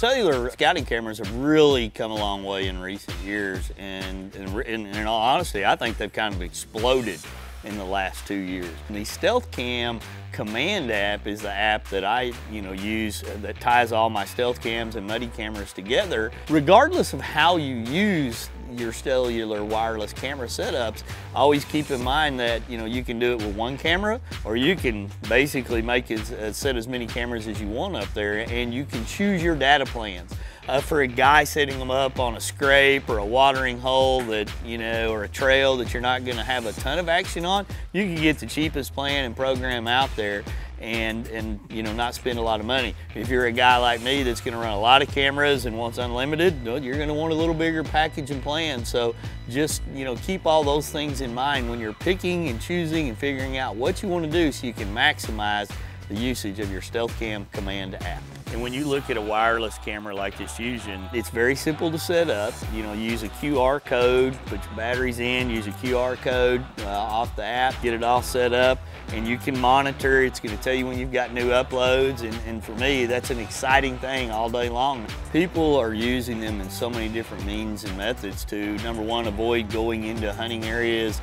Cellular scouting cameras have really come a long way in recent years, and, and, and in all honesty, I think they've kind of exploded in the last two years. The Stealth Cam Command app is the app that I, you know, use uh, that ties all my stealth cams and muddy cameras together. Regardless of how you use your cellular wireless camera setups, always keep in mind that you know you can do it with one camera or you can basically make it uh, set as many cameras as you want up there and you can choose your data plans. Uh, for a guy setting them up on a scrape or a watering hole that, you know, or a trail that you're not gonna have a ton of action on, you can get the cheapest plan and program out there and, and you know, not spend a lot of money. If you're a guy like me that's gonna run a lot of cameras and wants unlimited, you're gonna want a little bigger package and plan. So just, you know, keep all those things in mind when you're picking and choosing and figuring out what you wanna do so you can maximize the usage of your StealthCam Command app. And when you look at a wireless camera like this Fusion, it's very simple to set up. You know, use a QR code, put your batteries in, use a QR code uh, off the app, get it all set up, and you can monitor. It's gonna tell you when you've got new uploads, and, and for me, that's an exciting thing all day long. People are using them in so many different means and methods to, number one, avoid going into hunting areas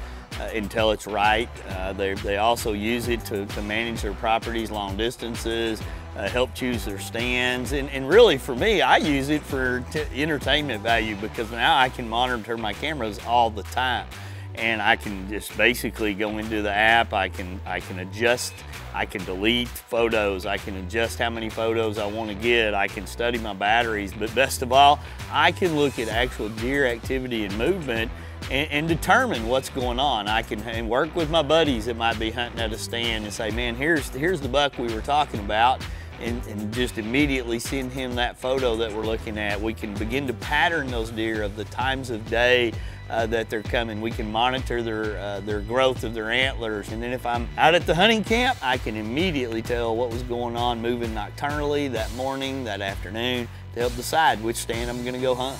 until it's right. Uh, they, they also use it to, to manage their properties long distances, uh, help choose their stands. And, and really for me, I use it for entertainment value because now I can monitor my cameras all the time. And I can just basically go into the app, I can, I can adjust, I can delete photos, I can adjust how many photos I want to get, I can study my batteries, but best of all, I can look at actual deer activity and movement and, and, determine what's going on. I can work with my buddies that might be hunting at a stand and say, man, here's, here's the buck we were talking about and, and, just immediately send him that photo that we're looking at. We can begin to pattern those deer of the times of day uh, that they're coming. We can monitor their, uh, their growth of their antlers. And then if I'm out at the hunting camp, I can immediately tell what was going on moving nocturnally that morning, that afternoon, to help decide which stand I'm gonna go hunt.